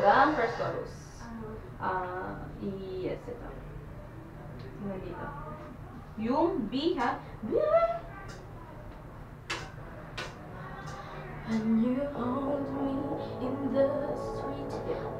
¿verdad? Versus. Ah. Uh, y etc. Bendito. Yung biha. biha. And you hold me in the street.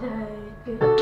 take it.